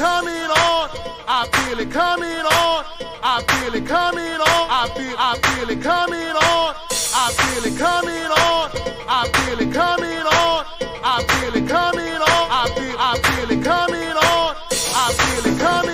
coming on. I feel it coming on. I feel it coming on. I feel I feel it coming on. I feel it coming on. I feel it coming on. I feel it coming on. I feel I feel it coming on. I feel it coming.